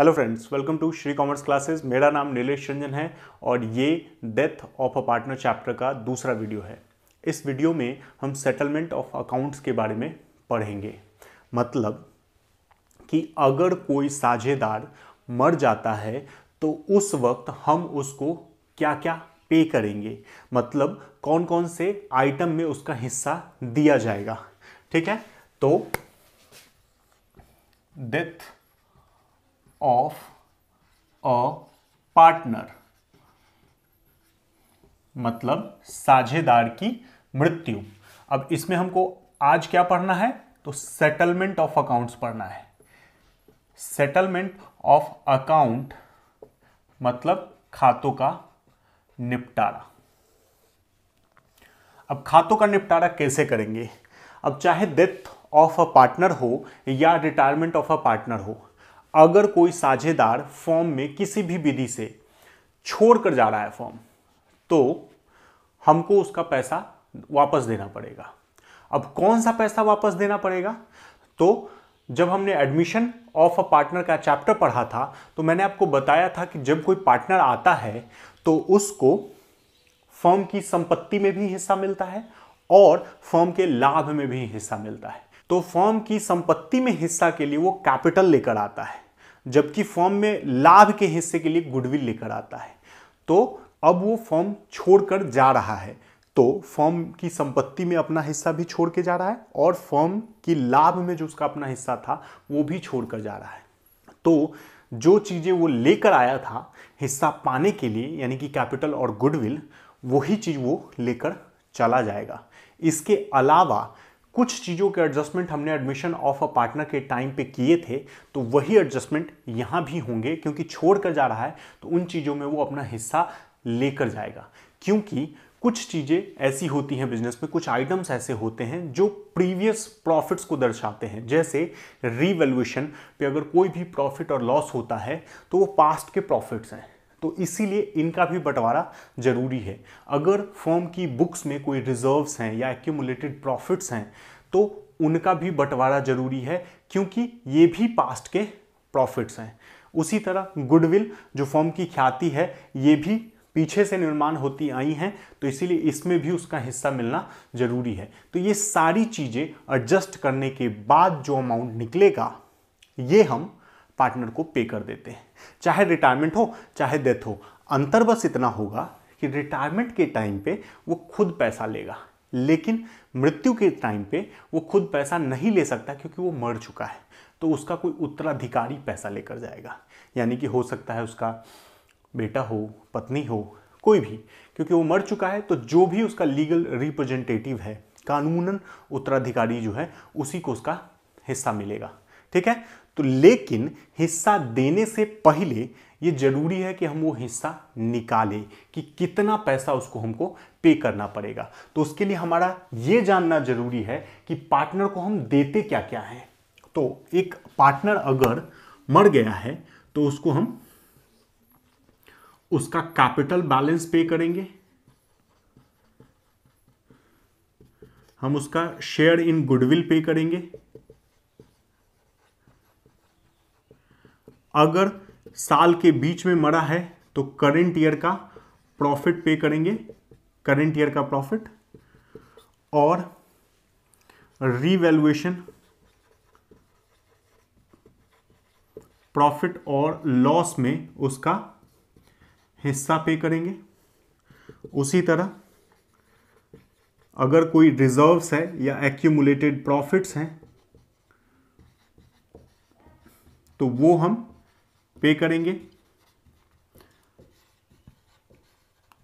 Hello friends welcome to Shri commerce classes मेरा नाम नीलेश रंजन है और ये death of a partner chapter का दूसरा वीडियो है। इस वीडियो में हम सेटलमेंट ऑफ़ अकाउंट्स के बारे में पढ़ेंगे। मतलब कि अगर कोई साझेदार मर जाता है तो उस वक्त हम उसको क्या क्या पे करेंगे? मतलब कौन कौन से आइटम में उसका हिस्सा दिया जाएगा? ठीक है? तो डेथ ऑफ़ अ पार्टनर मतलब साझेदार की मृत्यु। अब इसमें हमको आज क्या पढ़ना है? तो सेटलमेंट ऑफ़ अकाउंट्स पढ़ना है। सेटलमेंट ऑफ़ अकाउंट मतलब खातों का निपटारा। अब खातों का निपटारा कैसे करेंगे? अब चाहे डेथ ऑफ़ अ पार्टनर हो या रिटायरमेंट ऑफ़ अ पार्टनर हो अगर कोई साझेदार फॉर्म में किसी भी विधि से छोड़कर जा रहा है फॉर्म तो हमको उसका पैसा वापस देना पड़ेगा। अब कौन सा पैसा वापस देना पड़ेगा? तो जब हमने एडमिशन ऑफ़ अ पार्टनर का चैप्टर पढ़ा था तो मैंने आपको बताया था कि जब कोई पार्टनर आता है तो उसको फर्म की संपत्ति में भी हिस्सा मिलता है और फर्म के लाभ में भी हिस्सा मिलता है। तो फॉर्म की संपत्ति में हिस्सा के लिए वो कैपिटल लेकर आता है, जबकि फॉर्म में लाभ के हिस्से के लिए गुडविल लेकर आता है। तो अब वो फर्म छोड़कर जा रहा है तो फॉर्म की संपत्ति में अपना हिस्सा भी छोड़ के जा रहा है और फॉर्म की लाभ में जो उसका अपना हिस्सा था, वो भी छोड़कर जा रहा है। तो जो चीज़ें वो लेकर आया था हिस्सा पाने के लिए, यानी कि कैपिटल और गुडविल, वही चीज़ वो लेकर चला जाएगा। इसके अलावा कुछ चीज़ों के एडजस्टमेंट हमने एडमिशन ऑफ़ अ पार्टनर के टाइम पे किए थे तो वही एडजस्टमेंट यहाँ भी होंगे, क्योंकि छोड़ कर जा रहा है तो उन चीज़ों में वो अपना हिस्सा लेकर जाएगा। क्योंकि कुछ चीज़ें ऐसी होती हैं बिज़नेस में, कुछ आइटम्स ऐसे होते हैं जो प्रीवियस प्रॉफिट्स को दर्शाते हैं। जैसे रीवैल्यूएशन पे अगर कोई भी प्रॉफिट और लॉस होता है तो वो पास्ट के प्रॉफिट्स हैं। तो इसीलिए इनका भी बंटवारा ज़रूरी है। अगर फर्म की बुक्स में कोई रिजर्व्स हैं या एक्यूमुलेटेड प्रॉफिट्स हैं तो उनका भी बंटवारा ज़रूरी है क्योंकि ये भी पास्ट के प्रॉफिट्स हैं। उसी तरह गुडविल, जो फर्म की ख्याति है, ये भी पीछे से निर्माण होती आई हैं तो इसीलिए इसमें भी उसका हिस्सा मिलना ज़रूरी है। तो ये सारी चीज़ें एडजस्ट करने के बाद जो अमाउंट निकलेगा, ये हम पार्टनर को पे कर देते हैं। चाहे रिटायरमेंट हो, चाहे डेथ हो, अंतर बस इतना होगा कि रिटायरमेंट के टाइम पे वो खुद पैसा लेगा। लेकिन मृत्यु के टाइम पे वो खुद पैसा नहीं ले सकता क्योंकि वो मर चुका है। तो उसका कोई उत्तराधिकारी पैसा लेकर जाएगा। यानी कि हो सकता है उसका बेटा हो, पत्नी हो, कोई भी, क्योंकि वो मर चुका है तो जो भी उसका लीगल रिप्रेजेंटेटिव है, कानूनन उत्तराधिकारी जो है, उसी को उसका हिस्सा मिलेगा। ठीक है? तो लेकिन हिस्सा देने से पहले ये ज़रूरी है कि हम वो हिस्सा निकालें कि कितना पैसा उसको हमको पे करना पड़ेगा। तो उसके लिए हमारा ये जानना ज़रूरी है कि पार्टनर को हम देते क्या क्या हैं। तो एक पार्टनर अगर मर गया है तो उसको हम उसका कैपिटल बैलेंस पे करेंगे। हम उसका शेयर इन गुडविल पे करेंगे। अगर साल के बीच में मरा है तो करेंट ईयर का प्रॉफिट पे करेंगे। करेंट ईयर का प्रॉफिट और रीवैल्यूएशन प्रॉफिट और लॉस में उसका हिस्सा पे करेंगे। उसी तरह अगर कोई रिजर्व्स है या एक्यूमुलेटेड प्रॉफिट्स हैं तो वो हम पे करेंगे।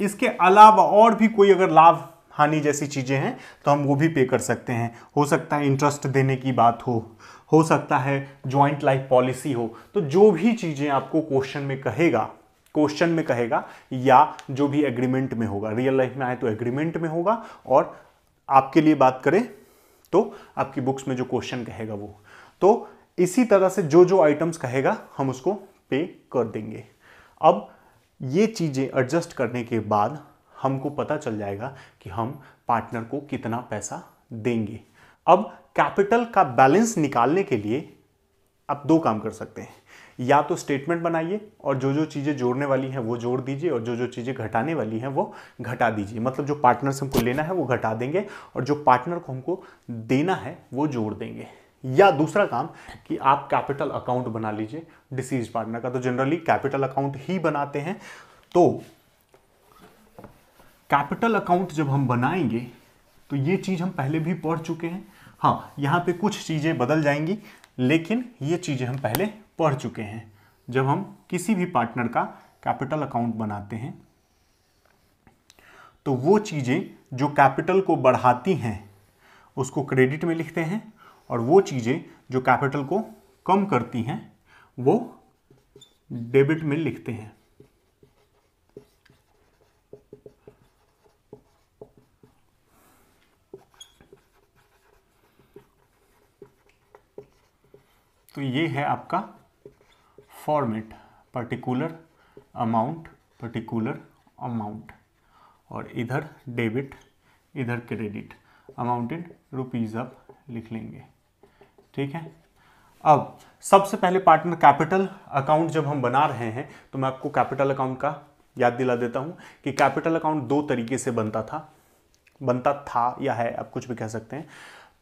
इसके अलावा और भी कोई अगर लाभ हानि जैसी चीज़ें हैं तो हम वो भी पे कर सकते हैं। हो सकता है इंटरेस्ट देने की बात हो हो सकता है ज्वाइंट लाइफ पॉलिसी हो। तो जो भी चीज़ें आपको क्वेश्चन में कहेगा क्वेश्चन में कहेगा, या जो भी एग्रीमेंट में होगा रियल लाइफ में आए तो एग्रीमेंट में होगा, और आपके लिए बात करें तो आपकी बुक्स में जो क्वेश्चन कहेगा वो। तो इसी तरह से जो जो आइटम्स कहेगा, हम उसको पे कर देंगे। अब ये चीज़ें एडजस्ट करने के बाद हमको पता चल जाएगा कि हम पार्टनर को कितना पैसा देंगे। अब कैपिटल का बैलेंस निकालने के लिए आप दो काम कर सकते हैं। या तो स्टेटमेंट बनाइए और जो जो चीज़ें जोड़ने वाली हैं वो जोड़ दीजिए और जो जो चीज़ें घटाने वाली हैं वो घटा दीजिए। मतलब जो पार्टनर से हमको लेना है वो घटा देंगे और जो पार्टनर को हमको देना है वो जोड़ देंगे। या दूसरा काम कि आप कैपिटल अकाउंट बना लीजिए डिसीज पार्टनर का। तो जनरली कैपिटल अकाउंट ही बनाते हैं। तो कैपिटल अकाउंट जब हम बनाएँगे तो ये चीज़ हम पहले भी पढ़ चुके हैं। हाँ यहाँ पे कुछ चीज़ें बदल जाएँगी, लेकिन ये चीज़ें हम पहले पढ़ चुके हैं। जब हम किसी भी पार्टनर का कैपिटल अकाउंट बनाते हैं तो वो चीज़ें जो कैपिटल को बढ़ाती हैं, उसको क्रेडिट में लिखते हैं, और वो चीज़ें जो कैपिटल को कम करती हैं वो डेबिट में लिखते हैं। तो ये है आपका format, particular amount particular amount. और इधर डेबिट, इधर क्रेडिट। अमाउंट इन रुपीज़ आप लिख लेंगे। ठीक है? अब, सबसे पहले पार्टनर कैपिटल अकाउंट जब हम बना रहे हैं तो मैं आपको कैपिटल अकाउंट का याद दिला देता हूँ कि कैपिटल अकाउंट दो तरीके से बनता था। बनता था या है, आप कुछ भी कह सकते हैं।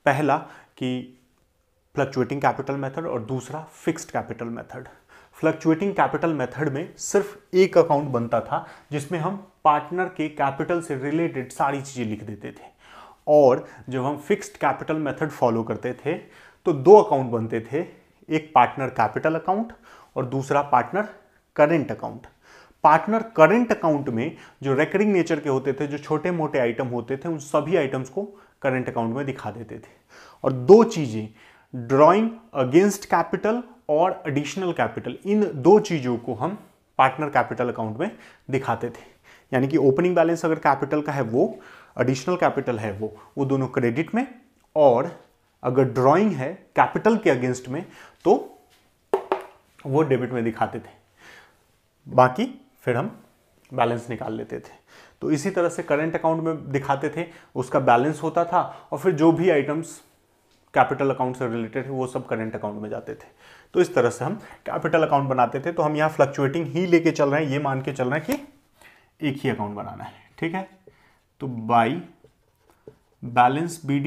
पहला कि फ्लक्चुएटिंग कैपिटल मेथड और दूसरा fixed capital method fluctuating capital method में सिर्फ़ एक अकाउंट बनता था, जिसमें हम पार्टनर के कैपिटल से रिलेटेड सारी चीज़ें लिख देते थे। और जब हम फिक्स्ड कैपिटल मेथड फॉलो करते थे तो दो अकाउंट बनते थे, एक पार्टनर कैपिटल अकाउंट और दूसरा partner current account. Partner current account में जो रेकरिंग नेचर के होते थे, जो छोटे मोटे आइटम होते थे, उन सभी आइटम्स को करेंट अकाउंट में दिखा देते थे। और दो चीज़ें ड्रॉइंग अगेंस्ट कैपिटल और एडिशनल कैपिटल इन दो चीज़ों को हम पार्टनर कैपिटल अकाउंट में दिखाते थे। यानी कि ओपनिंग बैलेंस अगर कैपिटल का है वो एडिशनल कैपिटल है वो वो दोनों क्रेडिट में और अगर ड्राइंग है कैपिटल के अगेंस्ट में तो वो डेबिट में दिखाते थे। बाकी फिर हम बैलेंस निकाल लेते थे। तो इसी तरह से करंट अकाउंट में दिखाते थे, उसका बैलेंस होता था और फिर जो भी आइटम्स कैपिटल अकाउंट से रिलेटेड है वो सब करेंट अकाउंट में जाते थे। तो इस तरह से हम कैपिटल अकाउंट बनाते थे। तो हम यहाँ फ्लक्चुएटिंग ही लेके चल रहे हैं, ये मान के चल रहे हैं कि एक ही अकाउंट बनाना है। ठीक है? तो बाई बैलेंस बी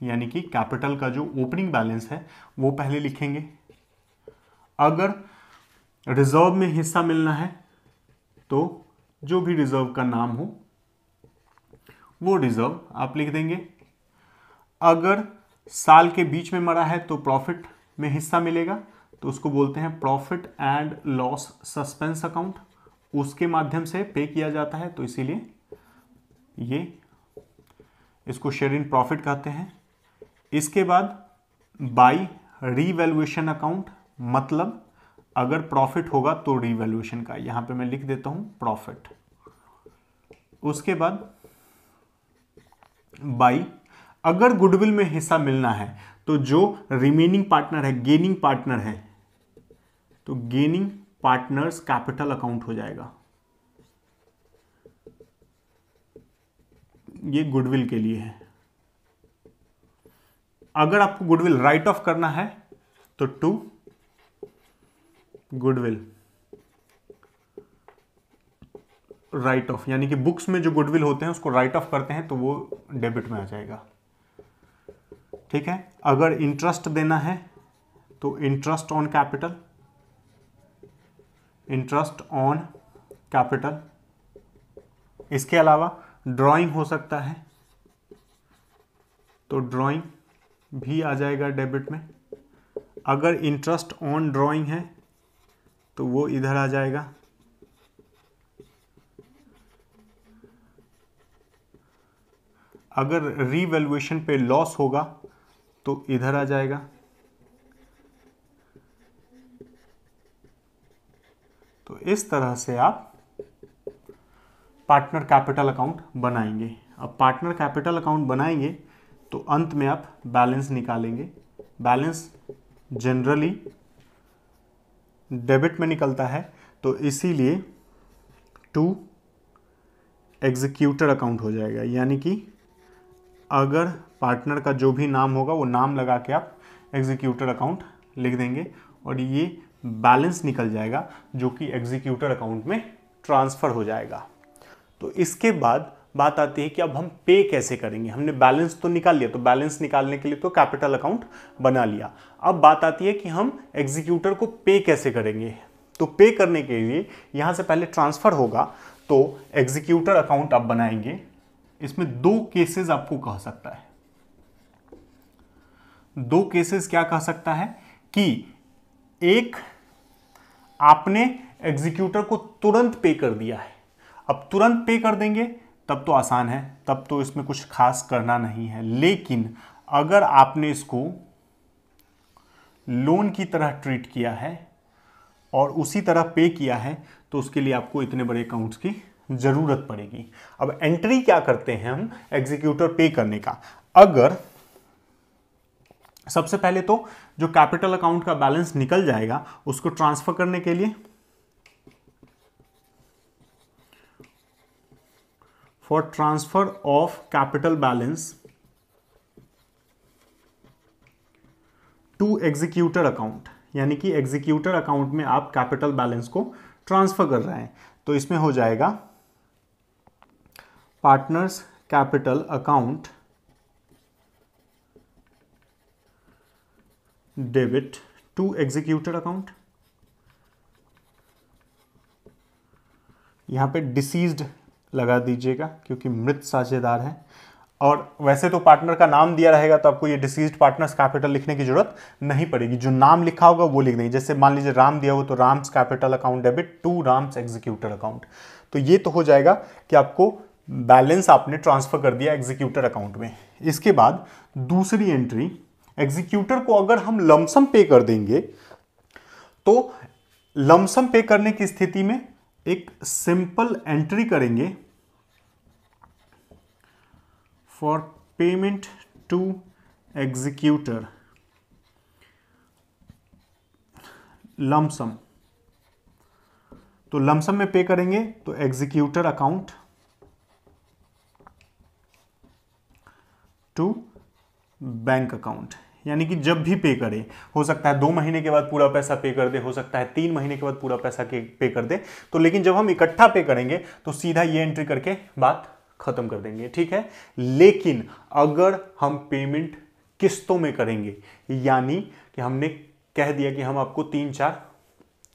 यानी कि कैपिटल का जो ओपनिंग बैलेंस है, वो पहले लिखेंगे। अगर रिज़र्व में हिस्सा मिलना है तो जो भी रिज़र्व का नाम हो, वो रिज़र्व आप लिख देंगे। अगर साल के बीच में मरा है तो प्रॉफिट में हिस्सा मिलेगा तो उसको बोलते हैं profit and loss suspense account. उसके माध्यम से पे किया जाता है तो इसीलिए ये इसको शेयर इन प्रॉफिट कहते हैं। इसके बाद बाई रीवैल्यूएशन अकाउंट मतलब अगर प्रॉफिट होगा तो रीवैल्यूएशन का। यहाँ पे मैं लिख देता हूँ प्रॉफिट उसके बाद बाई, अगर गुडविल में हिस्सा मिलना है तो जो रिमेनिंग पार्टनर है गेनिंग पार्टनर है तो गेनिंग पार्टनर्स कैपिटल अकाउंट हो जाएगा। ये गुडविल के लिए है। अगर आपको गुडविल राइट ऑफ़ करना है तो टू, गुडविल राइट ऑफ़, यानी कि बुक्स में जो गुडविल होते हैं, उसको राइट ऑफ़ करते हैं तो वो डेबिट में आ जाएगा। ठीक है? अगर इंटरेस्ट देना है तो interest on capital, interest on capital, इसके अलावा ड्राइंग हो सकता है तो ड्राइंग भी आ जाएगा डेबिट में। अगर इंटरेस्ट ऑन ड्राइंग है तो वो इधर आ जाएगा। अगर रीवैल्यूएशन पे लॉस होगा तो इधर आ जाएगा। तो इस तरह से आप पार्टनर कैपिटल अकाउंट बनाएँगे। अब पार्टनर कैपिटल अकाउंट बनाएँगे तो अंत में आप बैलेंस निकालेंगे। बैलेंस जनरली डेबिट में निकलता है तो इसीलिए टू एग्जीक्यूटर अकाउंट हो जाएगा। यानी कि अगर पार्टनर का जो भी नाम होगा, वो नाम लगा के आप एग्जीक्यूटर अकाउंट लिख देंगे और ये बैलेंस निकल जाएगा, जो कि एग्जीक्यूटर अकाउंट में ट्रांसफ़र हो जाएगा। तो इसके बाद बात आती है कि अब हम पे कैसे करेंगे? हमने बैलेंस तो निकाल लिया तो बैलेंस निकालने के लिए तो कैपिटल अकाउंट बना लिया। अब बात आती है कि हम एग्जीक्यूटर को पे कैसे करेंगे? तो पे करने के लिए यहाँ से पहले ट्रांसफ़र होगा तो एग्जीक्यूटर अकाउंट आप बनाएँगे। इसमें दो केसेस आपको कह सकता है। दो केसेस क्या कह सकता है? कि एक, आपने एग्जीक्यूटर को तुरंत पे कर दिया है। अब तुरंत पे कर देंगे तब तो आसान है, तब तो इसमें कुछ खास करना नहीं है। लेकिन अगर आपने इसको लोन की तरह ट्रीट किया है और उसी तरह पे किया है तो उसके लिए आपको इतने बड़े अकाउंट्स की ज़रूरत पड़ेगी। अब एंट्री क्या करते हैं हम? एग्जीक्यूटर पे करने का। अगर सबसे पहले तो जो कैपिटल अकाउंट का बैलेंस निकल जाएगा, उसको ट्रांसफ़र करने के लिए for transfer of capital balance to executor account यानी कि एग्जीक्यूटर अकाउंट में आप कैपिटल बैलेंस को ट्रांसफ़र कर रहे हैं। तो इसमें हो जाएगा partners capital account debit to executor account यहाँ पे डिसीज्ड लगा दीजिएगा, क्योंकि मृत साझेदार है। और वैसे तो पार्टनर का नाम दिया रहेगा तो आपको ये डिसीज पार्टनर्स कैपिटल लिखने की ज़रूरत नहीं पड़ेगी। जो नाम लिखा होगा वो लिख देंगे। जैसे मान लीजिए राम दिया हो तो Ram's capital account debit to Ram's executor account तो ये तो हो जाएगा कि आपको बैलेंस आपने ट्रांसफ़र कर दिया एग्जीक्यूटर अकाउंट में। इसके बाद दूसरी एंट्री एग्जीक्यूटर को अगर हम लमसम पे कर देंगे तो लमसम पे करने की स्थिति में एक सिंपल एंट्री करेंगे। For payment to executor. Lump sum तो लमसम में पे करेंगे तो executor account to bank account यानी कि जब भी पे करें, हो सकता है दो महीने के बाद पूरा पैसा पे कर दे, हो सकता है तीन महीने के बाद पूरा पैसा पे कर दे। तो लेकिन जब हम इकट्ठा पे करेंगे तो सीधा ये एंट्री करके बात खत्म कर देंगे, ठीक है? लेकिन अगर हम पेमेंट किस्तों में करेंगे, यानी कि हमने कह दिया कि हम आपको तीन चार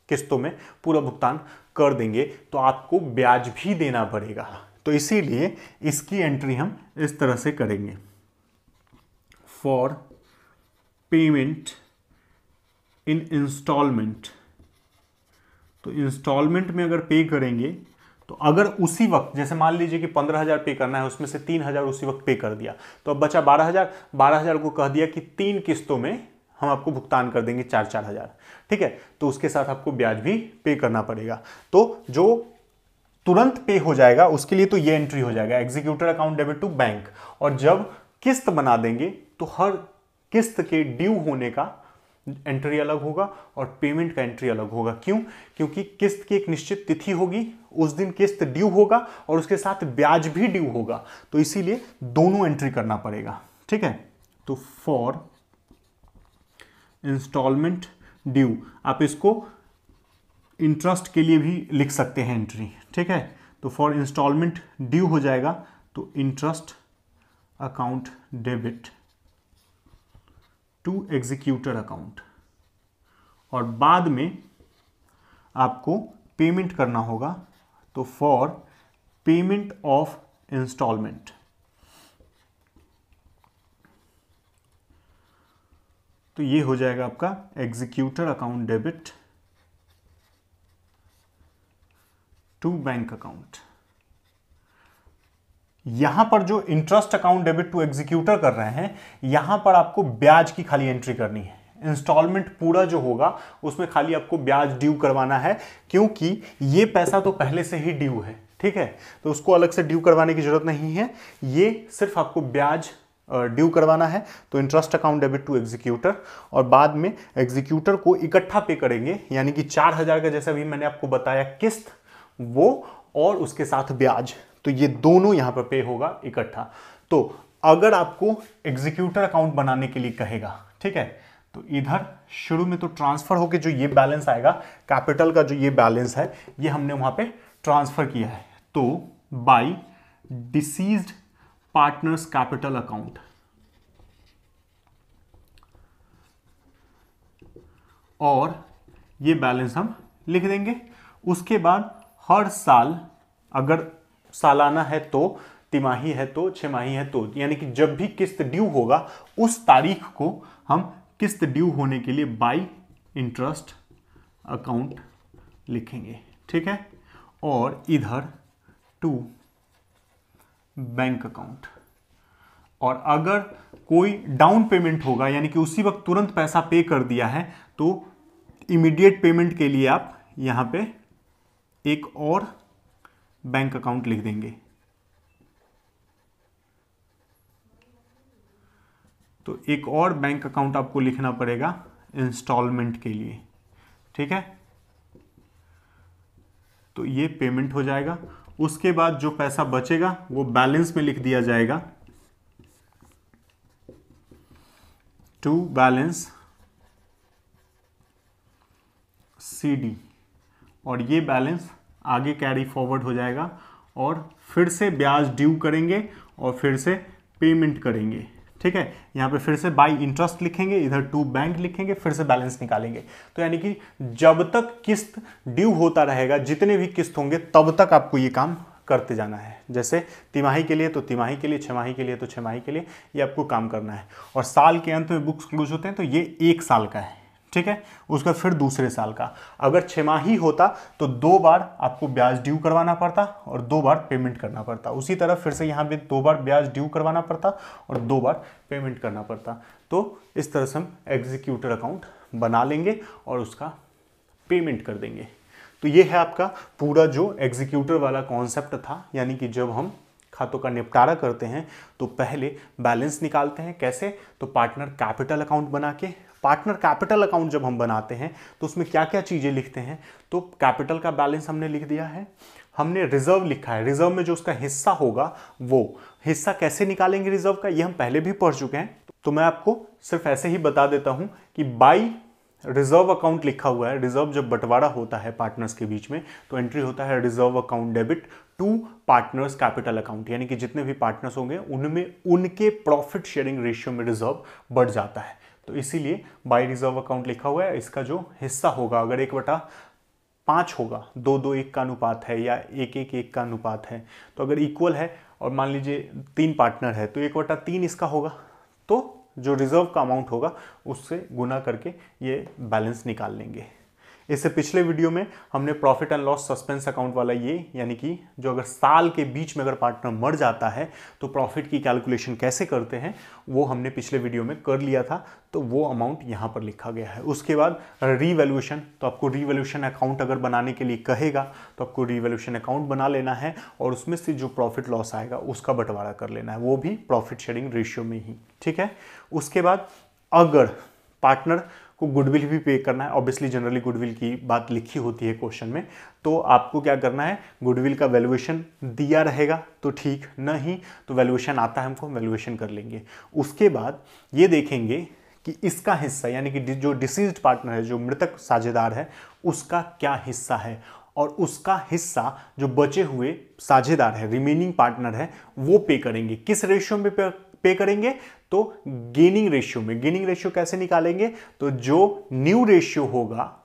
किस्तों में पूरा भुगतान कर देंगे तो आपको ब्याज भी देना पड़ेगा। तो इसीलिए इसकी एंट्री हम इस तरह से करेंगे। फॉर पेमेंट इन इंस्टॉलमेंट तो इंस्टॉलमेंट में अगर पे करेंगे तो अगर उसी वक्त, जैसे मान लीजिए कि पंद्रह हज़ार पे करना है, उसमें से तीन हज़ार उसी वक्त पे कर दिया तो अब बचा बारह हज़ार बारह हज़ार को कह दिया कि तीन किस्तों में हम आपको भुगतान कर देंगे चार चार हज़ार। ठीक है? तो उसके साथ आपको ब्याज भी पे करना पड़ेगा। तो जो तुरंत पे हो जाएगा, उसके लिए तो ये एंट्री हो जाएगा executor account debit to bank और जब किस्त बना देंगे तो हर किस्त के ड्यू होने का एंट्री अलग होगा और पेमेंट का एंट्री अलग होगा। क्यों? क्योंकि किस्त की एक निश्चित तिथि होगी, उस दिन किस्त ड्यू होगा और उसके साथ ब्याज भी ड्यू होगा। तो इसीलिए दोनों एंट्री करना पड़ेगा। ठीक है? तो फॉर इंस्टॉलमेंट ड्यू आप इसको इंटरेस्ट के लिए भी लिख सकते हैं एंट्री ठीक है? तो फॉर इंस्टॉलमेंट ड्यू हो जाएगा तो interest account debit to executor account. और बाद में आपको पेमेंट करना होगा तो फॉर पेमेंट ऑफ़ इंस्टॉलमेंट तो ये हो जाएगा आपका executor account debit to bank account. यहाँ पर जो interest account debit to executor कर रहे हैं, यहाँ पर आपको ब्याज की खाली एंट्री करनी है। इंस्टॉलमेंट पूरा जो होगा, उसमें खाली आपको ब्याज ड्यू करवाना है, क्योंकि ये पैसा तो पहले से ही ड्यू है, ठीक है? तो उसको अलग से ड्यू करवाने की ज़रूरत नहीं है। ये सिर्फ़ आपको ब्याज ड्यू करवाना है तो interest account debit to executor और बाद में एग्जीक्यूटर को इकट्ठा पे करेंगे, यानी कि चार हज़ार का जैसा भी मैंने आपको बताया किस्त, वो और उसके साथ ब्याज। तो ये दोनों यहाँ पर पे होगा इकट्ठा। तो अगर आपको एग्जीक्यूटर अकाउंट बनाने के लिए कहेगा, ठीक है तो इधर शुरू में तो ट्रांसफ़र होके जो ये बैलेंस आएगा कैपिटल का जो ये बैलेंस है, ये हमने वहाँ पे ट्रांसफ़र किया है। तो by deceased partners capital account और ये बैलेंस हम लिख देंगे। उसके बाद हर साल अगर सालाना है तो तिमाही है तो छमाही है तो यानी कि जब भी किस्त ड्यू होगा, उस तारीख को हम किस्त ड्यू होने के लिए बाई इंटरेस्ट अकाउंट लिखेंगे, ठीक है? और इधर टू बैंक अकाउंट। और अगर कोई डाउन पेमेंट होगा, यानी कि उसी वक्त तुरंत पैसा पे कर दिया है तो इमीडिएट पेमेंट के लिए आप यहाँ पे एक और बैंक अकाउंट लिख देंगे। तो एक और बैंक अकाउंट आपको लिखना पड़ेगा इंस्टॉलमेंट के लिए। ठीक है? तो ये पेमेंट हो जाएगा। उसके बाद जो पैसा बचेगा, वो बैलेंस में लिख दिया जाएगा। टू बैलेंस सी डी और ये बैलेंस आगे कैरी फॉरवर्ड हो जाएगा और फिर से ब्याज ड्यू करेंगे और फिर से पेमेंट करेंगे। ठीक है? यहाँ पे फिर से बाई इंटरेस्ट लिखेंगे, इधर टू बैंक लिखेंगे, फिर से बैलेंस निकालेंगे। तो यानी कि जब तक किस्त ड्यू होता रहेगा, जितने भी किस्त होंगे, तब तक आपको ये काम करते जाना है। जैसे तिमाही के लिए तो तिमाही के लिए, छमाही के लिए तो छमाही के लिए ये आपको काम करना है। और साल के अंत में बुक्स क्लोज होते हैं तो ये एक साल का है। ठीक है? उसका फिर दूसरे साल का। अगर छमाही होता तो दो बार आपको ब्याज ड्यू करवाना पड़ता और दो बार पेमेंट करना पड़ता। उसी तरह फिर से यहाँ पे दो बार ब्याज ड्यू करवाना पड़ता और दो बार पेमेंट करना पड़ता। तो इस तरह से हम एग्जीक्यूटर अकाउंट बना लेंगे और उसका पेमेंट कर देंगे। तो ये है आपका पूरा जो एग्जीक्यूटर वाला कॉन्सेप्ट था, यानी कि जब हम खातों का निपटारा करते हैं तो पहले बैलेंस निकालते हैं। कैसे? तो पार्टनर कैपिटल अकाउंट बना के पार्टनर कैपिटल अकाउंट जब हम बनाते हैं तो उसमें क्या क्या चीज़ें लिखते हैं? तो कैपिटल का बैलेंस हमने लिख दिया है, हमने रिज़र्व लिखा है। रिज़र्व में जो उसका हिस्सा होगा, वो हिस्सा कैसे निकालेंगे रिज़र्व का, ये हम पहले भी पढ़ चुके हैं। तो मैं आपको सिर्फ़ ऐसे ही बता देता हूँ कि बाई रिज़र्व अकाउंट लिखा हुआ है। रिज़र्व जब बंटवारा होता है पार्टनर्स के बीच में तो एंट्री होता है reserve account debit to partners capital account. यानी कि जितने भी पार्टनर्स होंगे, उनमें, उनके प्रॉफिट शेयरिंग रेशियो में रिज़र्व बढ़ जाता है। तो इसीलिए बाई रिज़र्व अकाउंट लिखा हुआ है, इसका जो हिस्सा होगा, अगर एक बटा पाँच होगा, दो दो एक का अनुपात है या एक एक एक का अनुपात है तो अगर इक्वल है और मान लीजिए तीन पार्टनर है तो एक बटा तीन इसका होगा तो जो रिज़र्व का अमाउंट होगा, उससे गुना करके ये बैलेंस निकाल लेंगे। इससे पिछले वीडियो में हमने profit and loss suspense account वाला ये, यानी कि जो अगर साल के बीच में अगर पार्टनर मर जाता है तो प्रॉफिट की कैलकुलेशन कैसे करते हैं, वो हमने पिछले वीडियो में कर लिया था तो वो अमाउंट यहाँ पर लिखा गया है। उसके बाद रीवैल्यूएशन तो आपको रीवैल्यूएशन अकाउंट अगर बनाने के लिए कहेगा तो आपको रीवैल्यूएशन अकाउंट बना लेना है, और उसमें से जो प्रॉफिट लॉस आएगा, उसका बंटवारा कर लेना है। वो भी प्रॉफिट शेयरिंग रेशियो में ही, ठीक है? उसके बाद अगर पार्टनर को गुडविल भी पे करना है। ऑब्वियसली जनरली गुडविल की बात लिखी होती है क्वेश्चन में। तो आपको क्या करना है? गुडविल का वैल्यूएशन दिया रहेगा तो ठीक। नहीं तो वैल्यूएशन आता है हमको वैल्यूएशन कर लेंगे। उसके बाद ये देखेंगे कि इसका हिस्सा यानी कि जो डिसीज पार्टनर है जो मृतक साझेदार है उसका क्या हिस्सा है? और उसका हिस्सा जो बचे हुए साझेदार है रिमेनिंग पार्टनर है वो पे करेंगे। किस रेशियो में पे, पे करेंगे तो गेनिंग रेशियो में गेनिंग रेशियो कैसे निकालेंगे? तो जो न्यू रेशियो होगा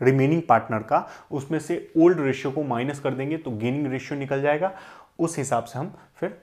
रिमेनिंग पार्टनर का, उसमें से ओल्ड रेशियो को माइनस कर देंगे तो गेनिंग रेशियो निकल जाएगा। उस हिसाब से हम फिर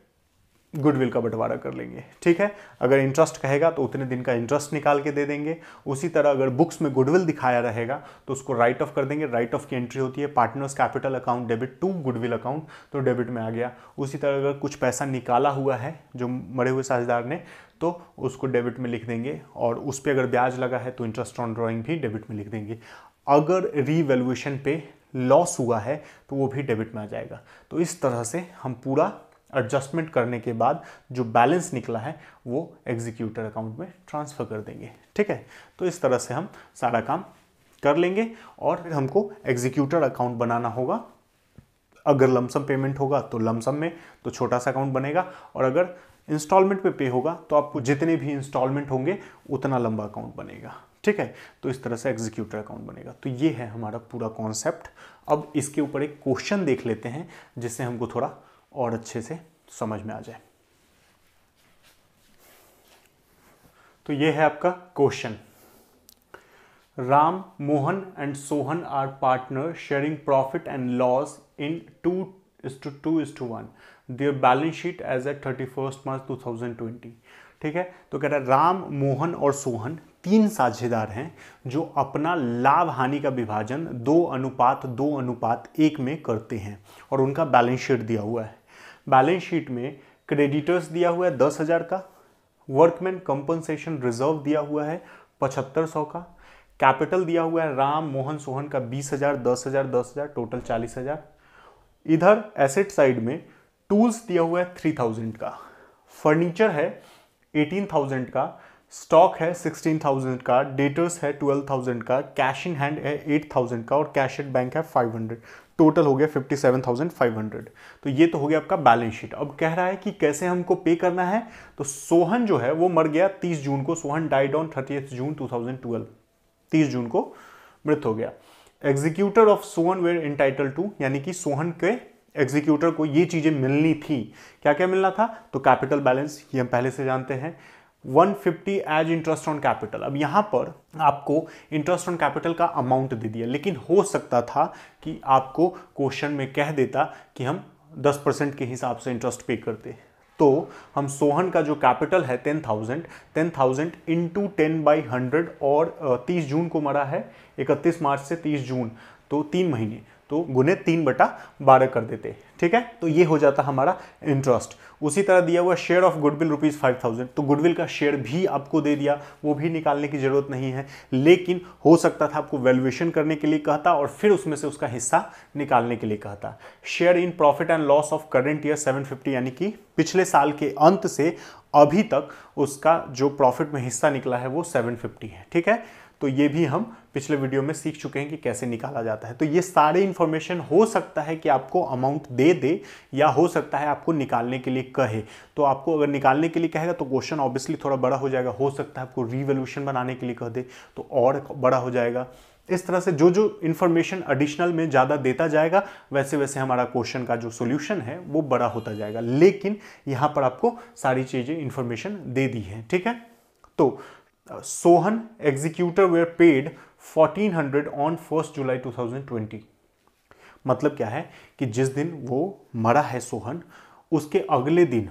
गुडविल का बंटवारा कर लेंगे, ठीक है? अगर इंटरेस्ट कहेगा तो उतने दिन का इंटरेस्ट निकाल के दे देंगे। उसी तरह अगर बुक्स में गुडविल दिखाया रहेगा तो उसको राइट ऑफ़ कर देंगे। राइट ऑफ़ की एंट्री होती है partners capital account debit to goodwill account तो डेबिट में आ गया। उसी तरह अगर कुछ पैसा निकाला हुआ है, जो मरे हुए साझेदार ने तो उसको डेबिट में लिख देंगे। और उस पर अगर ब्याज लगा है तो इंटरेस्ट ऑन ड्रॉइंग भी डेबिट में लिख देंगे। अगर रीवैल्यूएशन पे लॉस हुआ है तो वो भी डेबिट में आ जाएगा। तो इस तरह से हम पूरा एडजस्टमेंट करने के बाद जो बैलेंस निकला है, वो एग्जीक्यूटर अकाउंट में ट्रांसफ़र कर देंगे। ठीक है? तो इस तरह से हम सारा काम कर लेंगे और फिर हमको एग्जीक्यूटर अकाउंट बनाना होगा। अगर लमसम पेमेंट होगा तो लमसम में तो छोटा सा अकाउंट बनेगा और अगर इंस्टॉलमेंट पे पे होगा तो आपको जितने भी इंस्टॉलमेंट होंगे, उतना लंबा अकाउंट बनेगा। ठीक है? तो इस तरह से एग्जीक्यूटर अकाउंट बनेगा। तो ये है हमारा पूरा कॉन्सेप्ट अब इसके ऊपर एक क्वेश्चन देख लेते हैं, जिससे हमको थोड़ा और अच्छे से समझ में आ जाए। तो ये है आपका question. Ram Mohan and Sohan are partner sharing profit and loss in two is to two is to one. Their balance sheet as at thirty first March two thousand twenty. ठीक है? तो कह रहा है, राम मोहन और सोहन तीन साझेदार हैं जो अपना लाभ हानि का विभाजन दो अनुपात दो अनुपात एक में करते हैं और उनका बैलेंस शीट दिया हुआ है। बैलेंस शीट में क्रेडिटर्स दिया हुआ है दस हज़ार का, वर्कमैन कंपनसेशन रिज़र्व दिया हुआ है पचहत्तर सौ का, कैपिटल दिया हुआ है राम मोहन सोहन का बीस हज़ार, दस हज़ार दस हज़ार, टोटल चालीस हज़ार। इधर एसेट साइड में टूल्स दिया हुआ है थ्री थाउज़ेंड का, फर्नीचर है एटीन थाउज़ेंड का, स्टॉक है सिक्सटीन थाउज़ेंड का, डेटर्स है ट्वेल्व थाउज़ेंड का, कैश इन हैंड है एट थाउज़ेंड का और कैश एट बैंक है फाइव हंड्रेड। टोटल हो गया fifty seven thousand five hundred तो ये तो हो गया आपका बैलेंस शीट। अब कह रहा है कि कैसे हमको पे करना है? तो सोहन जो है, वो मर गया तीस जून को। Sohan died on thirty June two thousand twelve तीस जून को मृत हो गया। Executor of Sohan were entitled to यानी कि सोहन के एग्जीक्यूटर को ये चीज़ें मिलनी थी। क्या क्या मिलना था? तो कैपिटल बैलेंस ये हम पहले से जानते हैं। 150 एज इंटरेस्ट ऑन कैपिटल अब यहाँ पर आपको इंटरेस्ट ऑन कैपिटल का अमाउंट दे दिया, लेकिन हो सकता था कि आपको क्वेश्चन में कह देता कि हम 10 परसेंट के हिसाब से इंटरेस्ट पे करते। तो हम सोहन का जो कैपिटल है ten thousand ten thousand into ten by hundred और तीस जून को मरा है, इकतीस मार्च से तीस जून तो तीन महीने तो गुने तीन बटा बारह कर देते। ठीक है? तो ये हो जाता हमारा इंटरेस्ट उसी तरह दिया हुआ share of goodwill rupees five thousand तो गुडविल का शेयर भी आपको दे दिया, वो भी निकालने की ज़रूरत नहीं है। लेकिन हो सकता था आपको वैल्यूएशन करने के लिए कहता और फिर उसमें से उसका हिस्सा निकालने के लिए कहता। Share in profit and loss of current year seven fifty यानी कि पिछले साल के अंत से अभी तक उसका जो प्रॉफिट में हिस्सा निकला है वो सेवन फिफ्टी है। ठीक है? तो ये भी हम पिछले वीडियो में सीख चुके हैं कि कैसे निकाला जाता है। तो ये सारे इन्फॉर्मेशन हो सकता है कि आपको अमाउंट दे दे या हो सकता है आपको निकालने के लिए कहे। तो आपको अगर निकालने के लिए कहेगा तो क्वेश्चन ऑब्वियसली थोड़ा बड़ा हो जाएगा। हो सकता है आपको रिवोल्यूशन बनाने के लिए कह दे तो और बड़ा हो जाएगा। इस तरह से जो जो इन्फॉर्मेशन एडिशनल में ज़्यादा देता जाएगा, वैसे वैसे हमारा क्वेश्चन का जो सॉल्यूशन है, वो बड़ा होता जाएगा। लेकिन यहाँ पर आपको सारी चीज़ें इन्फॉर्मेशन दे दी है। ठीक है? तो Sohan executor were paid 1400 on first July 2020 मतलब क्या है कि जिस दिन वो मरा है सोहन, उसके अगले दिन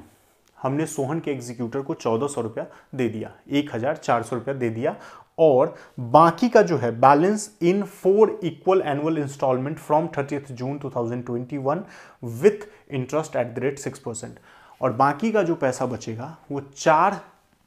हमने सोहन के एग्जीक्यूटर को चौदह सौ रुपया दे दिया, एक हज़ार चार सौ रुपया दे दिया और बाकी का जो है balance in four equal annual instalment from thirty June 2021 with interest at the rate six percent और बाकी का जो पैसा बचेगा वो चार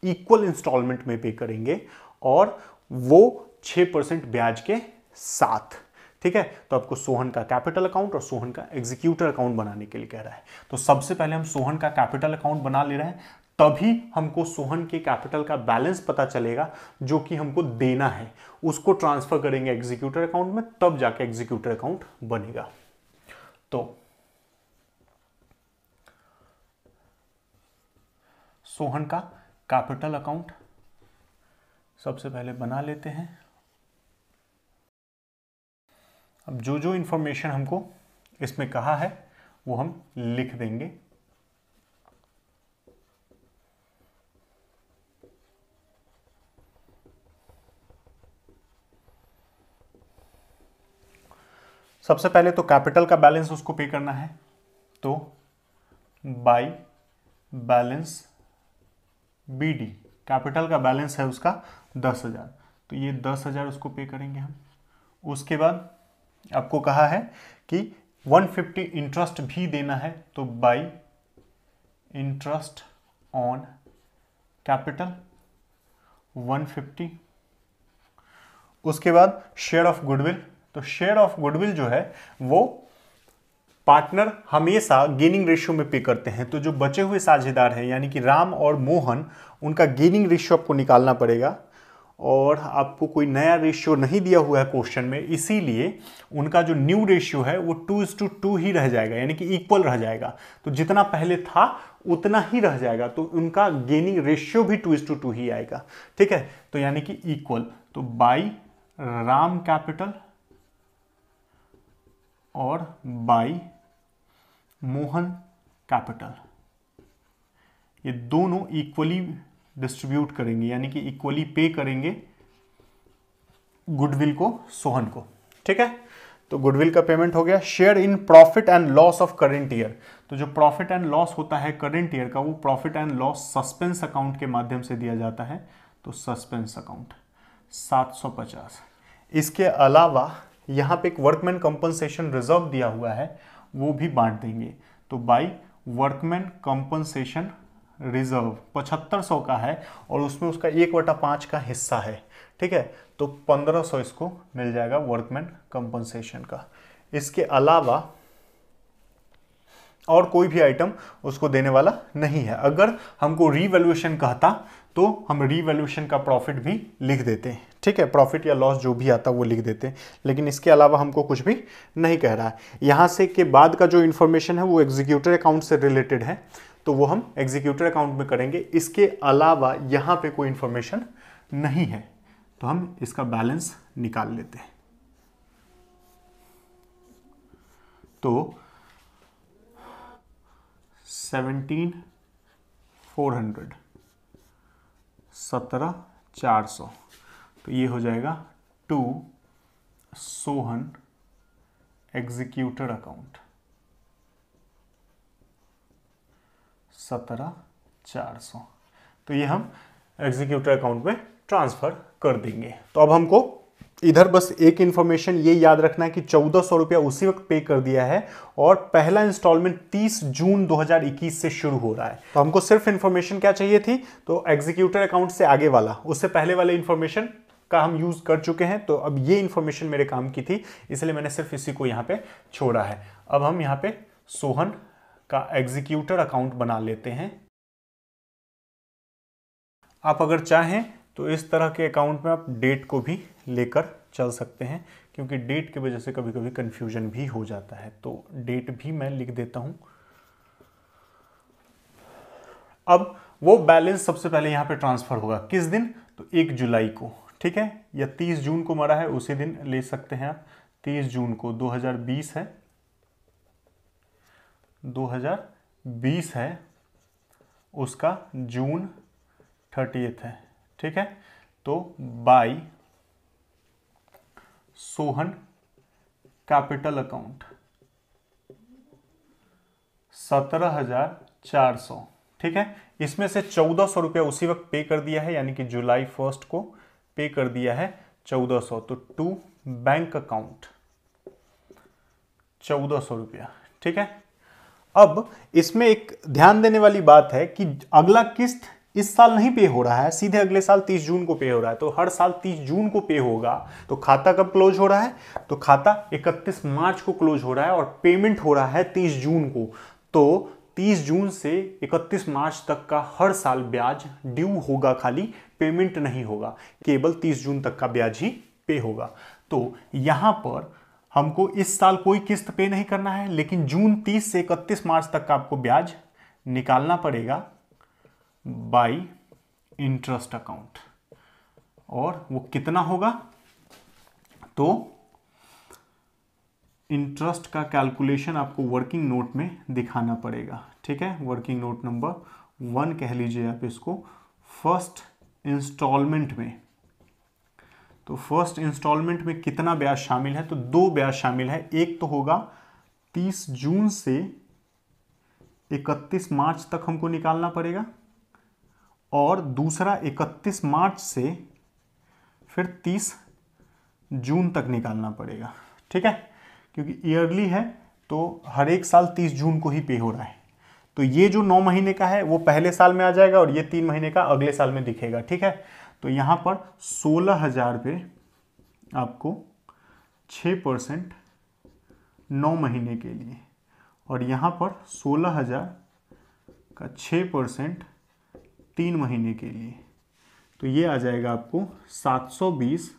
इक्वल इंस्टॉलमेंट में पे करेंगे और वो छः परसेंट ब्याज के साथ, ठीक है? तो आपको सोहन का कैपिटल अकाउंट और सोहन का एग्जीक्यूटर अकाउंट बनाने के लिए कह रहा है। तो सबसे पहले हम सोहन का कैपिटल अकाउंट बना ले रहे हैं, तभी हमको सोहन के कैपिटल का बैलेंस पता चलेगा जो कि हमको देना है। उसको ट्रांसफ़र करेंगे एग्जीक्यूटर अकाउंट में, तब जाके एग्जीक्यूटर अकाउंट बनेगा। तो सोहन का कैपिटल अकाउंट सबसे पहले बना लेते हैं। अब जो जो इंफॉर्मेशन हमको इसमें कहा है, वो हम लिख देंगे। सबसे पहले तो कैपिटल का बैलेंस उसको पे करना है। तो by balance B D capital का बैलेंस है उसका दस हज़ार। तो ये दस हज़ार उसको पे करेंगे हम। उसके बाद आपको कहा है कि 150 इंटरेस्ट भी देना है तो बाई इंटरेस्ट ऑन कैपिटल 150 उसके बाद शेयर ऑफ़ गुडविल तो शेयर ऑफ़ गुडविल जो है, वो पार्टनर हमेशा गेनिंग रेशियो में पे करते हैं। तो जो बचे हुए साझेदार हैं, यानी कि राम और मोहन, उनका गेनिंग रेशियो आपको निकालना पड़ेगा। और आपको कोई नया रेशियो नहीं दिया हुआ है क्वेश्चन में, इसीलिए उनका जो न्यू रेशियो है, वो टू इज़ टू टू ही रह जाएगा, यानी कि इक्वल रह जाएगा। तो जितना पहले था, उतना ही रह जाएगा तो उनका गेनिंग रेशियो भी टू इज़ टू टू ही आएगा। ठीक है? तो यानी कि इक्वल तो बाई राम कैपिटल और बाई मोहन कैपिटल ये दोनों इक्वली डिस्ट्रीब्यूट करेंगे, यानी कि इक्वली पे करेंगे गुडविल को, सोहन को। ठीक है? तो गुडविल का पेमेंट हो गया। Share in profit and loss of current year तो जो प्रॉफिट एंड लॉस होता है करेंट ईयर का, वो profit and loss suspense account के माध्यम से दिया जाता है। तो सस्पेंस अकाउंट 750 इसके अलावा यहाँ पे एक वर्कमैन कंपनसेशन रिज़र्व दिया हुआ है, वो भी बांट देंगे। तो बाई वर्कमैन कंपनसेशन रिज़र्व पचहत्तर सौ का है और उसमें उसका एक बटा पाँच का हिस्सा है, ठीक है? तो पंद्रह सौ इसको मिल जाएगा वर्कमैन कंपनसेशन का। इसके अलावा और कोई भी आइटम उसको देने वाला नहीं है। अगर हमको रीवैल्यूएशन कहता तो हम रीवैल्यूएशन का प्रॉफिट भी लिख देते हैं, ठीक है? प्रॉफिट या लॉस जो भी आता, वो लिख देते हैं। लेकिन इसके अलावा हमको कुछ भी नहीं कह रहा है। यहाँ से के बाद का जो इन्फॉर्मेशन है, वो एग्जीक्यूटर अकाउंट से रिलेटेड है। तो वो हम एग्जीक्यूटर अकाउंट में करेंगे। इसके अलावा यहाँ पे कोई इंफॉर्मेशन नहीं है। तो हम इसका बैलेंस निकाल लेते हैं। तो सेवनटीन फोर हंड्रेड सत्रह चार सौ। तो ये हो जाएगा टू सोहन एग्जीक्यूटर अकाउंट सत्रह चार सौ। तो ये हम एग्जीक्यूटर अकाउंट में ट्रांसफ़र कर देंगे। तो अब हमको इधर बस एक इन्फॉर्मेशन ये याद रखना है कि चौदह सौ रुपया उसी वक्त पे कर दिया है और पहला इंस्टॉलमेंट 30 जून 2021 से शुरू हो रहा है। तो हमको सिर्फ़ इन्फॉर्मेशन क्या चाहिए थी? तो एग्जीक्यूटर अकाउंट से आगे वाला, उससे पहले वाले इन्फॉर्मेशन का हम यूज़ कर चुके हैं। तो अब ये इन्फॉर्मेशन मेरे काम की थी, इसलिए मैंने सिर्फ़ इसी को यहाँ पे छोड़ा है। अब हम यहाँ पे सोहन का एग्जीक्यूटर अकाउंट बना लेते हैं। आप अगर चाहें तो इस तरह के अकाउंट में आप डेट को भी लेकर चल सकते हैं, क्योंकि डेट की वजह से कभी कभी कंफ्यूजन भी हो जाता है। तो डेट भी मैं लिख देता हूँ। अब वो बैलेंस सबसे पहले यहाँ पे ट्रांसफ़र होगा। किस दिन? तो एक जुलाई को, ठीक है? या तीस जून को मरा है, उसी दिन ले सकते हैं आप। तीस जून को 2020 है। 2020 है, उसका जून थर्टीथ है, ठीक है? तो बाई सोहन कैपिटल अकाउंट सत्रह हज़ार चार सौ, ठीक है? इसमें से चौदह सौ रुपया उसी वक्त पे कर दिया है, यानी कि जुलाई फ़र्स्ट को पे कर दिया है चौदह सौ। तो टू बैंक अकाउंट चौदह सौ रुपया, ठीक है? अब इसमें एक ध्यान देने वाली बात है कि अगला किस्त इस साल नहीं पे हो रहा है, सीधे अगले साल 30 जून को पे हो रहा है। तो हर साल 30 जून को पे होगा। तो खाता कब क्लोज हो रहा है? तो खाता 31 मार्च को क्लोज हो रहा है और पेमेंट हो रहा है 30 जून को। तो 30 जून से 31 मार्च तक का हर साल ब्याज ड्यू होगा खाली पेमेंट नहीं होगा। केवल 30 जून तक का ब्याज ही पे होगा। तो यहाँ पर हमको इस साल कोई किस्त पे नहीं करना है, लेकिन जून 30 से 31 मार्च तक का आपको ब्याज निकालना पड़ेगा बाई इंटरेस्ट अकाउंट और वो कितना होगा? तो इंटरेस्ट का कैलकुलेशन आपको वर्किंग नोट में दिखाना पड़ेगा। ठीक है? वर्किंग नोट नंबर वन कह लीजिए आप इसको। फ़र्स्ट इंस्टॉलमेंट में तो फ़र्स्ट इंस्टॉलमेंट में कितना ब्याज शामिल है? तो दो ब्याज शामिल है। एक तो होगा तीस जून से इकतीस मार्च तक हमको निकालना पड़ेगा और दूसरा 31 मार्च से फिर 30 जून तक निकालना पड़ेगा। ठीक है? क्योंकि ईयरली है तो हर एक साल 30 जून को ही पे हो रहा है। तो ये जो नौ महीने का है, वो पहले साल में आ जाएगा और ये तीन महीने का अगले साल में दिखेगा। ठीक है? तो यहाँ पर सोलह हज़ार पे आपको छ परसेंट नौ महीने के लिए। और यहाँ पर सोलह हज़ार का छ परसेंट तीन महीने के लिए। तो ये आ जाएगा आपको 720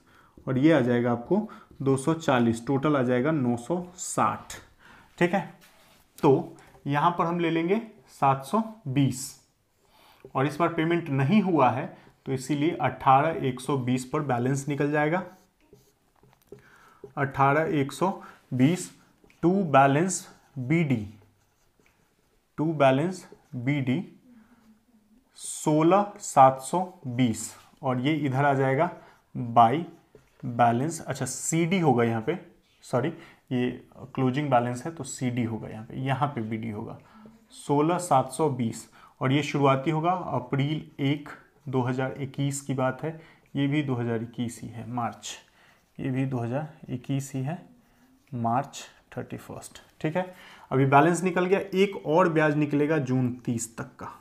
और ये आ जाएगा आपको 240 टोटल आ जाएगा 960 ठीक है? तो यहाँ पर हम ले लेंगे 720 और इस बार पेमेंट नहीं हुआ है तो इसीलिए अट्ठारह एक सौ बीस पर बैलेंस निकल जाएगा। अट्ठारह एक सौ बीस, to balance B D to balance B D सोलह सात सौ बीस और ये इधर आ जाएगा। बाई बैलेंस अच्छा सी डी होगा यहाँ पे, सॉरी, ये क्लोजिंग बैलेंस है तो सी डी होगा यहाँ पे यहाँ पे बी डी होगा। सोलह सात सौ बीस और ये शुरुआती होगा अप्रैल एक 2021 की बात है, ये भी 2021 ही है, मार्च। ये भी 2021 ही है, मार्च थर्टी फ़र्स्ट। ठीक है? अभी बैलेंस निकल गया, एक और ब्याज निकलेगा जून तीस तक का।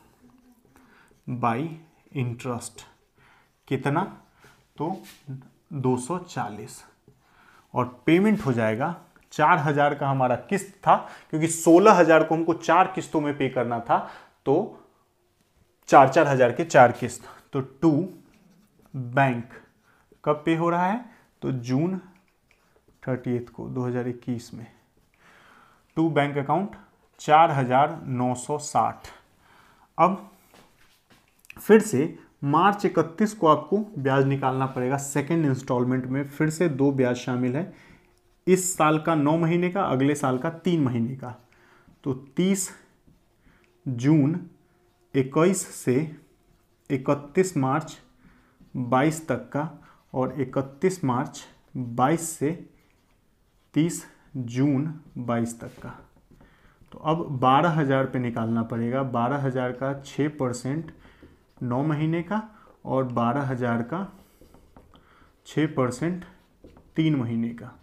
By interest. कितना? तो 240 और पेमेंट हो जाएगा, चार हज़ार का हमारा किस्त था, क्योंकि सोलह हज़ार को हमको चार किस्तों में पे करना था तो चार चार हज़ार के चार किस्त। तो टू बैंक कब पे हो रहा है? तो जून थर्टी को 2021 में। टू बैंक अकाउंट चार हज़ार नौ सौ साठ। अब फिर से मार्च इकतीस को आपको ब्याज निकालना पड़ेगा सेकेंड इंस्टॉलमेंट में फिर से दो ब्याज शामिल है। इस साल का नौ महीने का, अगले साल का तीन महीने का। तो तीस जून इक्कीस से इकतीस मार्च बाईस तक का और इकतीस मार्च बाईस से तीस जून बाईस तक का। तो अब बारह हज़ार पे निकालना पड़ेगा। बारह हज़ार का छः परसेंट नौ महीने का और बारह हज़ार का छः परसेंट तीन महीने का।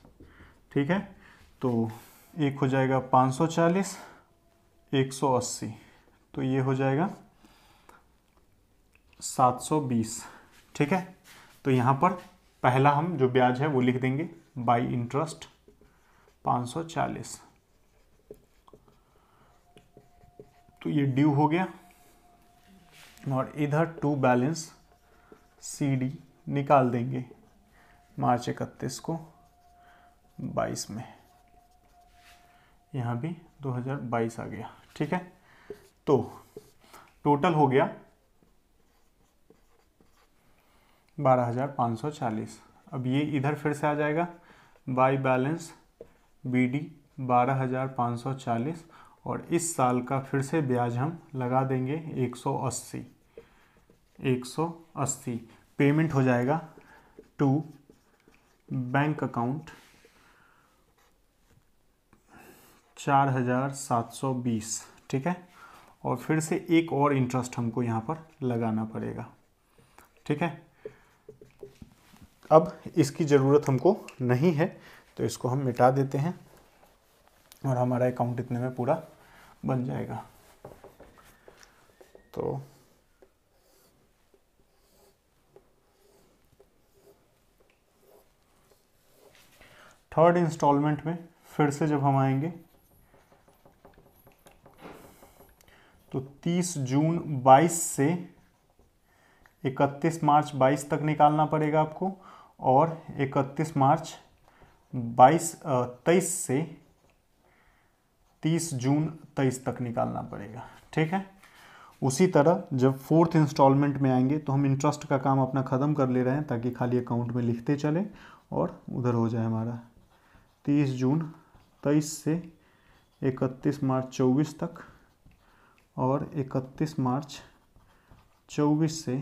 ठीक है? तो एक हो जाएगा पाँच सौ चालीस, एक सौ अस्सी। तो ये हो जाएगा सात सौ बीस। ठीक है? तो यहाँ पर पहला हम जो ब्याज है वो लिख देंगे बाई इंटरेस्ट पाँच सौ चालीस। तो ये ड्यू हो गया और इधर टू बैलेंस सी डी निकाल देंगे मार्च इकतीस को बाईस में। यहाँ भी 2022 आ गया। ठीक है? तो टोटल हो गया बारह हज़ार पाँच सौ चालीस। अब ये इधर फिर से आ जाएगा। बाई बैलेंस बी डी बारह हज़ार पाँच सौ चालीस और इस साल का फिर से ब्याज हम लगा देंगे एक सौ अस्सी। एक सौ अस्सी। पेमेंट हो जाएगा टू बैंक अकाउंट चार हज़ार सात सौ बीस, ठीक है? और फिर से एक और इंटरेस्ट हमको यहाँ पर लगाना पड़ेगा, ठीक है? अब इसकी ज़रूरत हमको नहीं है तो इसको हम मिटा देते हैं और हमारा अकाउंट इतने में पूरा बन जाएगा। तो थर्ड इंस्टॉलमेंट में फिर से जब हम आएँगे तो 30 जून 22 से 31 मार्च 22 तक निकालना पड़ेगा आपको। और 31 मार्च 22 तेईस से 30 जून 23 तक निकालना पड़ेगा। ठीक है? उसी तरह जब फोर्थ इंस्टॉलमेंट में आएँगे तो हम इंटरेस्ट का काम अपना ख़त्म कर ले रहे हैं ताकि खाली अकाउंट में लिखते चले और उधर हो जाए हमारा। तीस जून तेईस से इकतीस मार्च चौबीस तक और इकतीस मार्च चौबीस से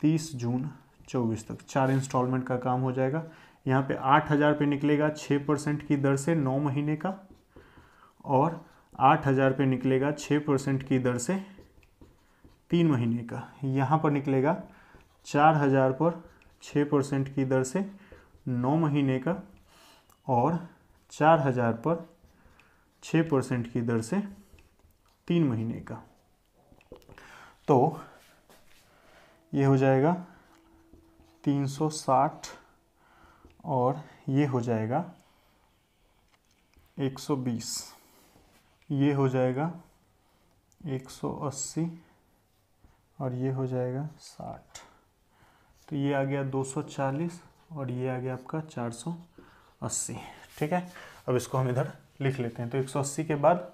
तीस जून चौबीस तक। चार इंस्टॉलमेंट का काम हो जाएगा। यहाँ पे आठ हज़ार पे निकलेगा छः परसेंट की दर से नौ महीने का और आठ हज़ार पे निकलेगा छः परसेंट की दर से तीन महीने का। यहाँ पर निकलेगा चार हज़ार पर छः परसेंट की दर से नौ महीने का और चार हज़ार पर छः परसेंट की दर से तीन महीने का। तो ये हो जाएगा तीन सौ साठ और ये हो जाएगा एक सौ बीस। ये हो जाएगा एक सौ अस्सी और ये हो जाएगा साठ। तो ये आ गया 240 और ये आ गया आपका 480 ठीक है? अब इसको हम इधर लिख लेते हैं। तो 180 के बाद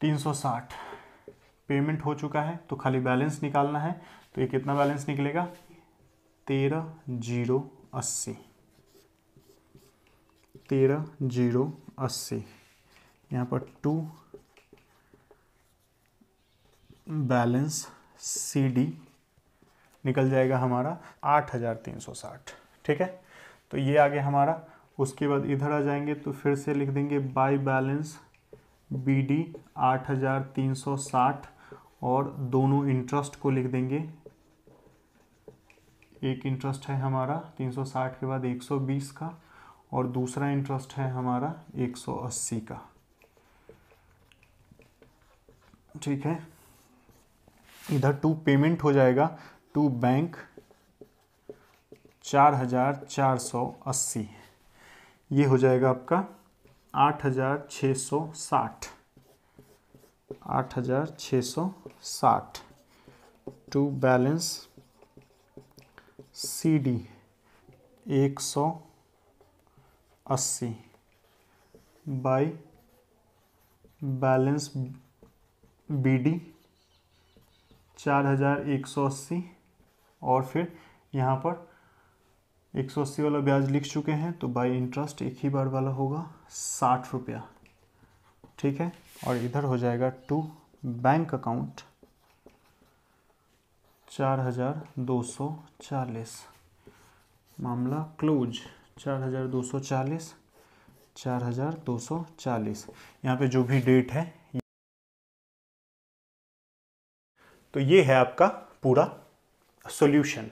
360 पेमेंट हो चुका है तो खाली बैलेंस निकालना है। तो ये कितना बैलेंस निकलेगा? तेरह ज़ीरो अस्सी। तेरह ज़ीरो अस्सी। यहाँ पर टू बैलेंस सी डी निकल जाएगा हमारा आठ हज़ार तीन सौ साठ। ठीक है? तो ये आ गया हमारा, उसके बाद इधर आ जाएँगे तो फिर से लिख देंगे बाई बैलेंस बी डी आठ हज़ार तीन सौ साठ और दोनों इंटरेस्ट को लिख देंगे एक इंटरेस्ट है हमारा तीन सौ साठ के बाद एक सौ बीस का और दूसरा इंटरेस्ट है हमारा एक सौ अस्सी का। ठीक है? इधर टू पेमेंट हो जाएगा। टू बैंक चार हज़ार चार सौ अस्सी। ये हो जाएगा आपका आठ हज़ार छ सौ साठ। आठ हज़ार छ सौ साठ। टू बैलेंस सी डी एक सौ अस्सी बाई बैलेंस बी डी चार हज़ार एक सौ अस्सी और फिर यहाँ पर एक सौ अस्सी वाला ब्याज लिख चुके हैं तो बाई इंटरेस्ट एक ही बार वाला होगा साठ रुपया। ठीक है? और इधर हो जाएगा टू बैंक अकाउंट चार हज़ार दो सौ चालीस। मामला क्लोज, चार हज़ार दो सौ चालीस, चार हज़ार दो सौ चालीस। यहाँ पे जो भी डेट है तो ये है आपका पूरा सॉल्यूशन,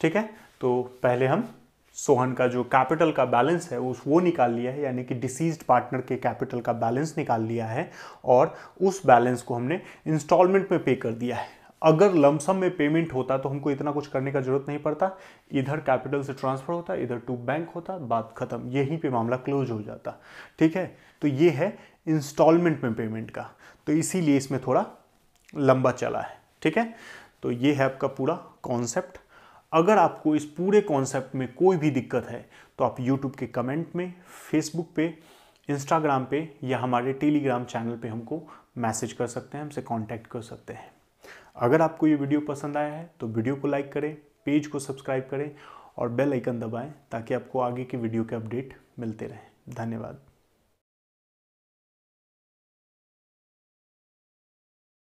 ठीक है? तो पहले हम सोहन का जो कैपिटल का बैलेंस है, उस वो निकाल लिया है, यानी कि डिसीज्ड पार्टनर के कैपिटल का बैलेंस निकाल लिया है, और उस बैलेंस को हमने इंस्टॉलमेंट में पे कर दिया है। अगर लमसम में पेमेंट होता तो हमको इतना कुछ करने का ज़रूरत नहीं पड़ता। इधर कैपिटल से ट्रांसफ़र होता, इधर टू बैंक होता, बात खत्म, यहीं पे मामला क्लोज हो जाता। ठीक है? तो ये है इंस्टॉलमेंट में पेमेंट का। तो इसीलिए इसमें थोड़ा लंबा चला है। ठीक है? तो ये है आपका पूरा कॉन्सेप्ट। अगर आपको इस पूरे कॉन्सेप्ट में कोई भी दिक्कत है तो आप यूट्यूब के कमेंट में, फेसबुक पे, इंस्टाग्राम पे या हमारे टेलीग्राम चैनल पे हमको मैसेज कर सकते हैं, हमसे कांटेक्ट कर सकते हैं। अगर आपको ये वीडियो पसंद आया है तो वीडियो को लाइक करें, पेज को सब्सक्राइब करें और बेल आइकन दबाएँ ताकि आपको आगे की वीडियो के अपडेट मिलते रहें। धन्यवाद।